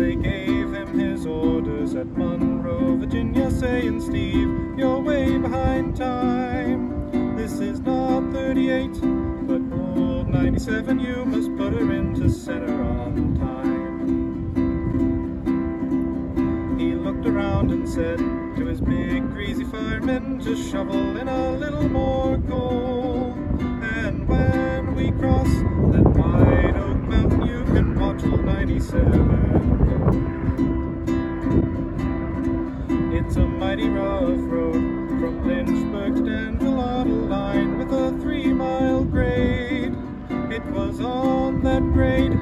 they gave him his orders at Monroe, Virginia, saying, Steve, you're way behind time. This is not 38, but old 97, you must put her into Spencer on time. He looked around and said to his big greasy firemen to shovel in a little more coal. And when we cross that White Oak Mountain, you can watch old 97. Mighty rough road from Lynchburg to Danville on a line with a three-mile grade. It was on that grade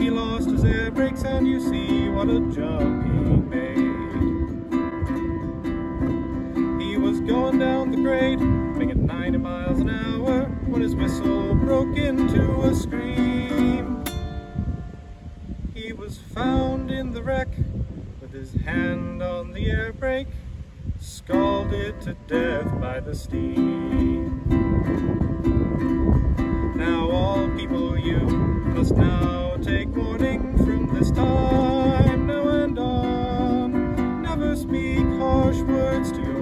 he lost his air brakes, and you see what a jump he made. He was going down the grade, making 90 miles an hour, when his whistle broke into a scream. He was found in the wreck with his hand on the air brake, scalded to death by the steam. Now all people you must now take warning from this time now and on. Never speak harsh words to your